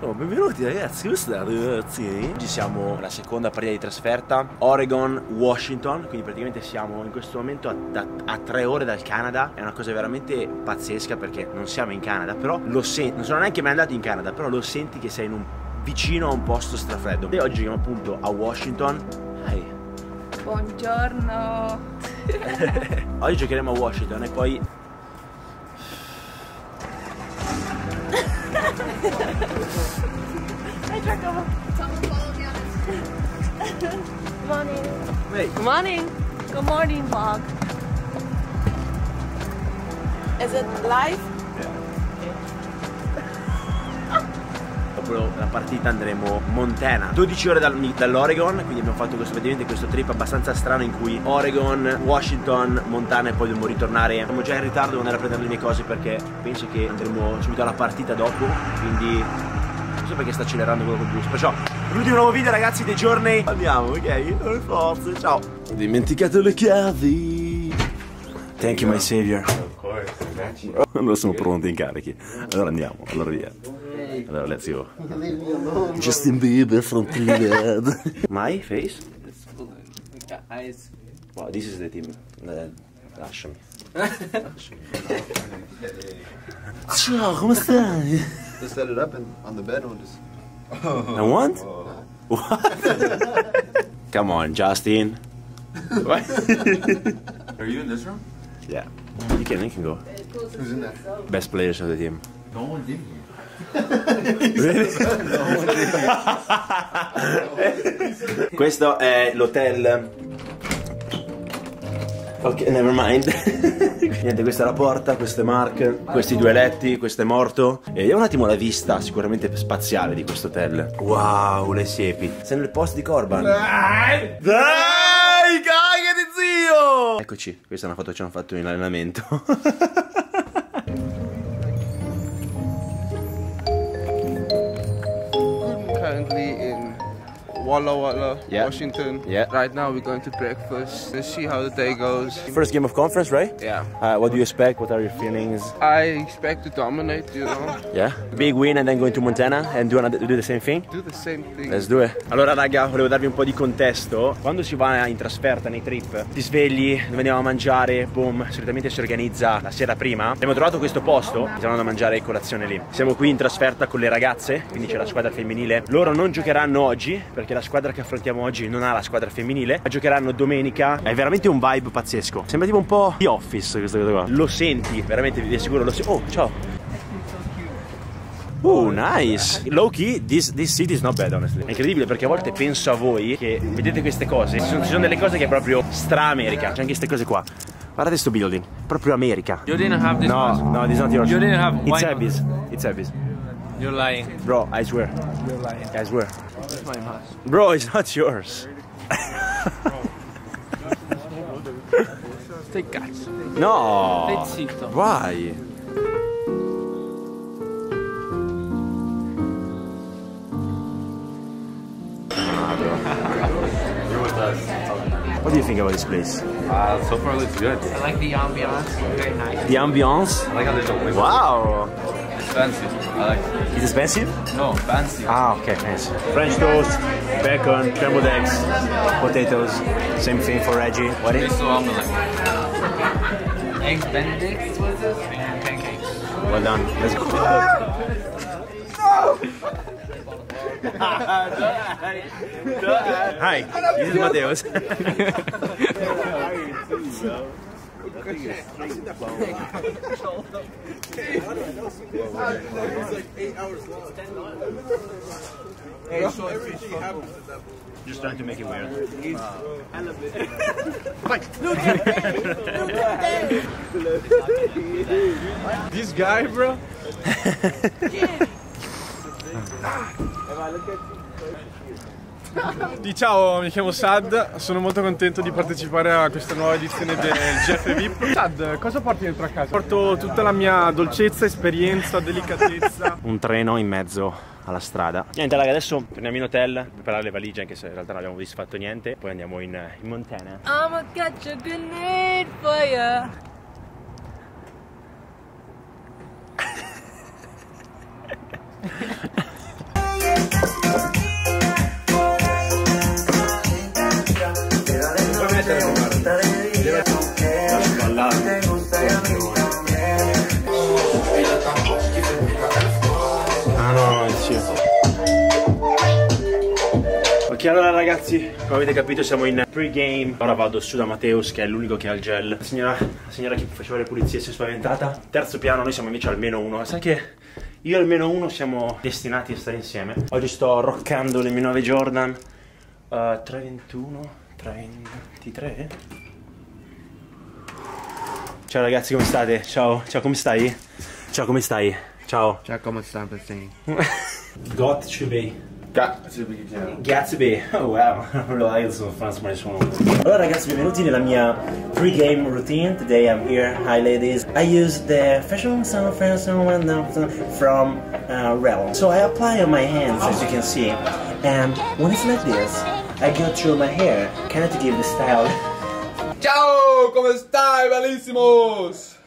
Oh, benvenuti ragazzi, come state ragazzi? Oggi siamo alla seconda partita di trasferta, Oregon, Washington, quindi praticamente siamo in questo momento a, da- a tre ore dal Canada, è una cosa veramente pazzesca perché non siamo in Canada, però lo senti, non sono neanche mai andato in Canada, però lo senti che sei in un, vicino a un posto strafreddo. E oggi siamo appunto a Washington. Hi. Buongiorno. Oggi giocheremo a Washington e poi morning. Hey. Good morning. Good morning, vlog. Is it live? dopo la partita andremo Montana 12 ore dal- dall'Oregon quindi abbiamo fatto questo, praticamente questo trip abbastanza strano in cui Oregon, Washington, Montana e poi dobbiamo ritornare siamo già in ritardo devo andare a prendere le mie cose perché penso che andremo subito alla partita dopo quindi non so perché sta accelerando quello col bus perciò l'ultimo nuovo video ragazzi dei giorni andiamo ok forza ciao ho dimenticato le chiavi thank you my savior allora siamo pronti in carichi allora andiamo allora via allora let's go Justin Bieber from Trinidad. My face? Eyes. Wow, this is the team. Eh, lasciami. Ciao, come stai? Just set it up and on the bed and just. I want? What? Come on, Justin. What? Are you in this room? yeah, you can, you can go. Who's in there? Best players of the team. No one's in here. Questo è l'hotel. Ok, never mind. Niente, questa è la porta, questo è Mark, questi due letti, questo è morto. E vediamo un attimo la vista sicuramente spaziale di questo hotel. Wow, le siepi. Sei nel posto di Corban. Dai! Dai, cagati zio! Eccoci, questa è una foto che ci hanno fatto in allenamento. Walla Walla, Yeah. Washington. Yeah. Right now we're going to breakfast. Let's see how the day goes. First game of conference, right? Yeah. Uh, what do you expect? What are your feelings? I expect to dominate, you know. Yeah? Big win and then going to Montana and do, another, do the same thing? Do the same thing. Let's do it. Allora raga, volevo darvi un po' di contesto. Quando si va in trasferta nei trip, ti svegli, dove andiamo a mangiare, boom, solitamente si organizza la sera prima. Abbiamo trovato questo posto, stiamo andando a mangiare colazione lì. Siamo qui in trasferta con le ragazze, quindi c'è la squadra femminile. Loro non giocheranno oggi, perché la squadra che affrontiamo oggi non ha la squadra femminile, ma giocheranno domenica. È veramente un vibe pazzesco. Sembra tipo un po' di office questa cosa qua. Lo senti, veramente vi assicuro, lo senti. Oh, ciao. Oh, nice! Low key, this, this city is not bad, honestly. È incredibile perché a volte penso a voi che vedete queste cose. Ci sono, ci sono delle cose che è proprio stra-America. C'è anche queste cose qua. Guardate sto building, proprio America. You didn't have this No, one. no, this is not yours. You didn't have It's Abby's. It's Abby's. You're lying. Bro, I swear. You're lying. I swear. That's my house. Bro, it's not yours. Stai cazzo. No! Stai zitto. Why? What do you think about this place? Uh, so far it looks good. I like the ambiance. Very nice. The ambiance? I like how there's a window. Wow! It's fancy. I like it. It's expensive? No, fancy. Ah, okay, nice. French toast, bacon, scrambled eggs, potatoes. Same thing for Reggie. What is Queso omelette. Eggs Benedict and pancakes. Well done. Let's go. Hi, this is Mateus. It's like You're starting to make it weird. This guy, bro. if I look at you, ciao, mi chiamo Sad, sono molto contento di partecipare a questa nuova edizione del GF VIP. Sad, cosa porti dentro a casa? Porto tutta la mia dolcezza, esperienza, delicatezza. Un treno in mezzo alla strada. Niente, raga, adesso torniamo in hotel, preparare le valigie, anche se in realtà non abbiamo disfatto niente. Poi andiamo in, in Montana. I'ma catch a grenade for ya. Allora ragazzi, come avete capito siamo in pre-game. Ora vado su da Matteus che è l'unico che ha il gel. La signora, la signora che faceva le pulizie si è spaventata. Terzo piano, noi siamo invece al meno uno. Sai che io e il meno uno siamo destinati a stare insieme. Oggi sto roccando le mie nuove Jordan. Uh, 321, 323 Ciao ragazzi come state? Ciao, ciao come stai? Ciao come stai? Ciao. Ciao, come sta Pessini? Got to be Gatsby. Gatsby, oh wow, lo hai sono Franz ma nessuno. Allora ragazzi, benvenuti nella mia pre-game routine. Today I'm here. Hi ladies. I use the fashion sound fashion from uh, Relon. So I apply on my hands as you can see. And when it's like this, I go through my hair, kind of to give the style. Ciao, come stai, bellissimos?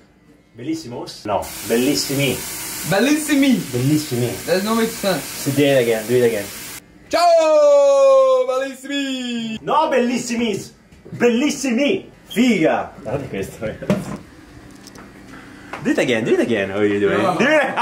Bellissimos? No, bellissimi. Bellissimi! Bellissimi. There's no make sense. So do it again, do it again. Ciao, bellissimi! No, bellissimis! Bellissimi! Figa! Guardate questo, ragazzi. Do it again, do it again. Oh, you do it. Do it,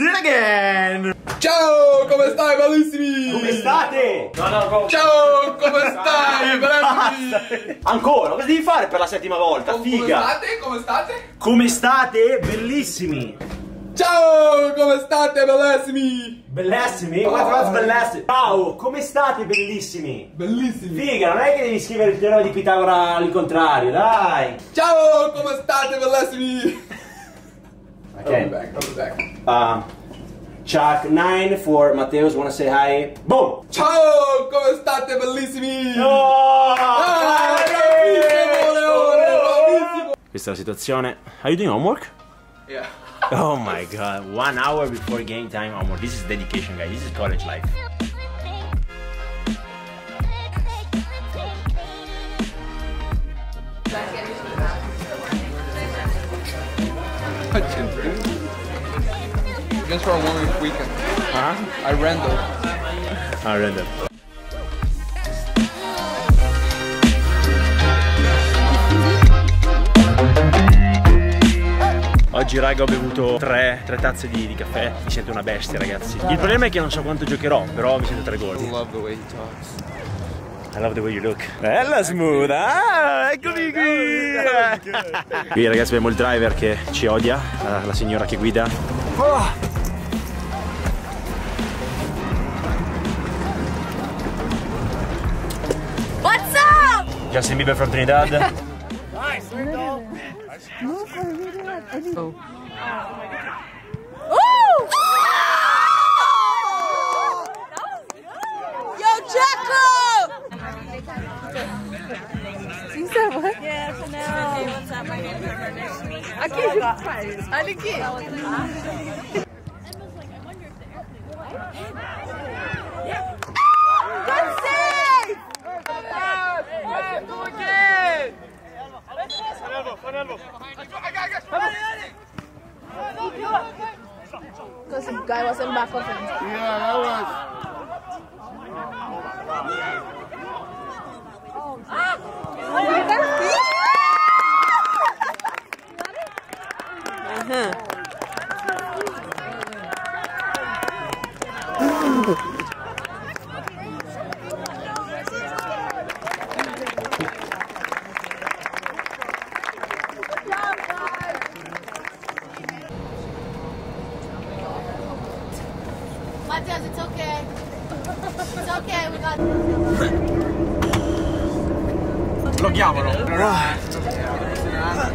it again! Ciao, come stai, bellissimi? Come state? No, no, no. Ciao, come stai, bellissimi? Ancora, cosa devi fare per la settima volta? Come Figa! state? Come state? Come state? Bellissimi! Ciao, come state, bellissimi? Bellissimi? What was bellissimi? Ciao, come state bellissimi? Bellissimi! Figa, non è che devi scrivere il teorema di Pitagora al contrario, dai! Ciao, come state, bellissimi? Ok. back, I'll be back. Um, Chuck 9 for Matteos, wanna say hi? Boom! Ciao, come state, bellissimi? Oh, Ah, bravissimo, Leone, bravissimo! Questa è la situazione. Are you doing homework? Yeah. Oh my god, one hour before game time homework. This is dedication, guys. This is college life. Just for a week weekend. Huh? I random. Ah, random. Oggi raga ho bevuto tre, tre tazze di, di caffè, mi sento una bestia ragazzi. Il problema è che non so quanto giocherò, però mi sento tre gol. Love the way he talks. I love the way you look. Bella smooth, ah, eccomi qui. Qui ragazzi abbiamo il driver che ci odia, la, la signora che guida. What's Justin Bieber from Trinidad. Ooh! Yo, Jacko! You said what? Yeah, Chanel. What's up? My name is Aqui, olha aqui. Good Because the guy was in back of him. Yeah, that was. Loghiamolo.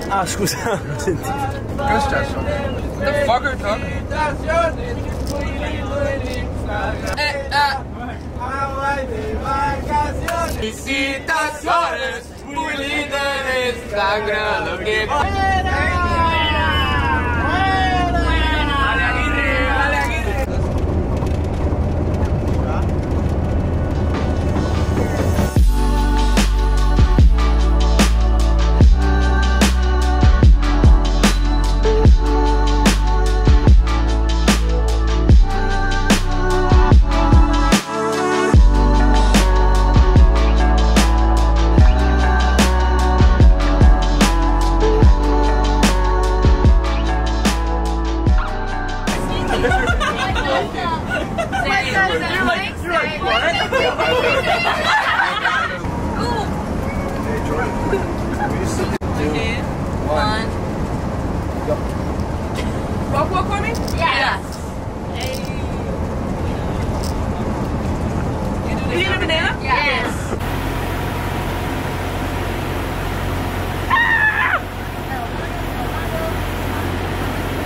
Ah scusa, senti. Cosa è successo? The fuck are you talking? Eh, eh. Felicitaciones, muy linda en Instagram, lo que...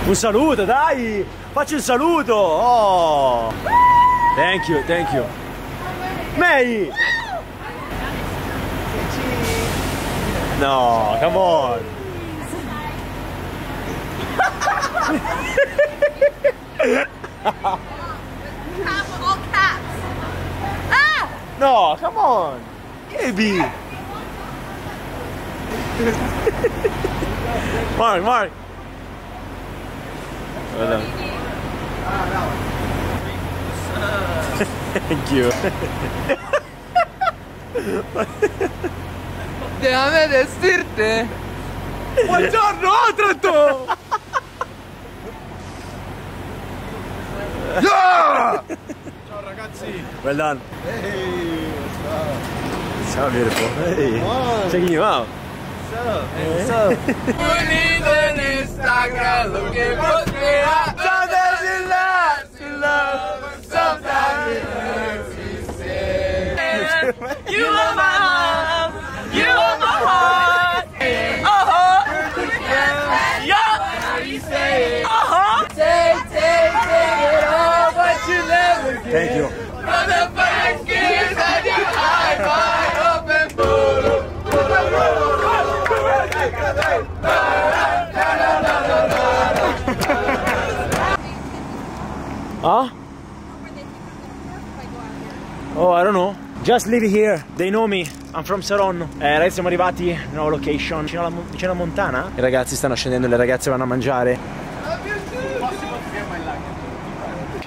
Un saluto, dai! Facci un saluto! Oh! Thank you, thank you. May! No, come on! No, come on! Baby! Mark, Mark! Well done. Thank you. Déjame decirte. Buongiorno, Otranto! Ciao ragazzi! Well done. Ciao, beautiful. Hey. Checking you out. Bonito en Instagram, lo que postea. Sometimes it lasts in love, sometimes it hurts instead. You are my love, you are my heart. Uh-huh. Yeah. You say it. Uh-huh. Take, take, take it all, but you never give. Thank you. From the first kiss that you hide my open photo. Huh? Oh, I don't know. Just live here. They know me. I'm from Saronno. Eh, ragazzi, siamo arrivati nuova location. Vicino alla, vicino alla Montana. I ragazzi stanno scendendo, le ragazze vanno a mangiare.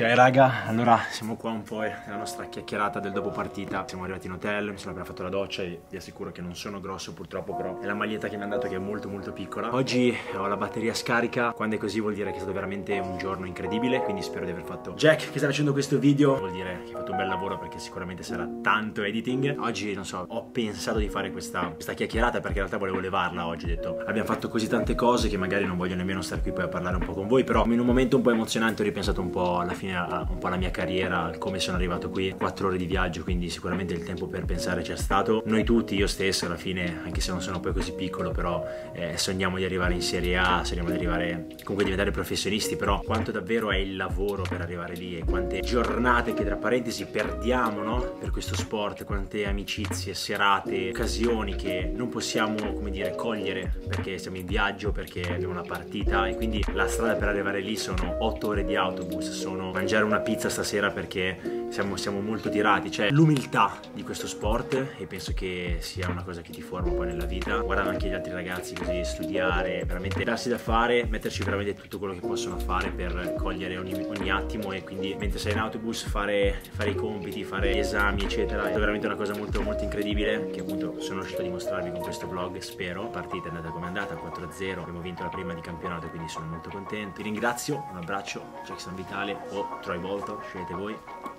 Ok raga, allora siamo qua un po' nella nostra chiacchierata del dopo partita. Siamo arrivati in hotel, mi sono appena fatto la doccia e vi assicuro che non sono grosso purtroppo però È la maglietta che mi hanno dato che è molto molto piccola. Oggi ho la batteria scarica, quando è così vuol dire che è stato veramente un giorno incredibile Quindi spero di aver fatto Jack che sta facendo questo video Vuol dire che hai fatto un bel lavoro perché sicuramente sarà tanto editing. Oggi non so, ho pensato di fare questa, questa chiacchierata perché in realtà volevo levarla oggi Ho detto abbiamo fatto così tante cose che magari non voglio nemmeno stare qui poi a parlare un po' con voi Però in un momento un po' emozionante ho ripensato un po' alla fine a, un po' alla mia carriera, come sono arrivato qui, quattro ore di viaggio, quindi sicuramente il tempo per pensare c'è stato. Noi tutti, io stesso alla fine, anche se non sono poi così piccolo, però eh, sogniamo di arrivare in Serie A, sogniamo di arrivare comunque diventare professionisti, però quanto davvero è il lavoro per arrivare lì e quante giornate che tra parentesi perdiamo, no? Per questo sport, quante amicizie, serate, occasioni che non possiamo, come dire, cogliere perché siamo in viaggio, perché abbiamo una partita e quindi la strada per arrivare lì sono otto ore di autobus, sono mangiare una pizza stasera perché siamo, siamo molto tirati, cioè l'umiltà di questo sport e penso che sia una cosa che ti forma poi nella vita. Guardando anche gli altri ragazzi così, studiare, veramente darsi da fare, metterci veramente tutto quello che possono fare per cogliere ogni, ogni attimo e quindi mentre sei in autobus fare, fare i compiti, fare gli esami eccetera è veramente una cosa molto molto incredibile che appunto sono riuscito a dimostrarvi con questo vlog, spero. La partita è andata come è andata, 4-0, abbiamo vinto la prima di campionato quindi sono molto contento. Vi ringrazio, un abbraccio, Jackson Vitale o Troy Bolton, scegliete voi.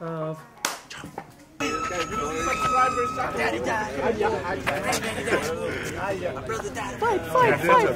of fight, fight, fight.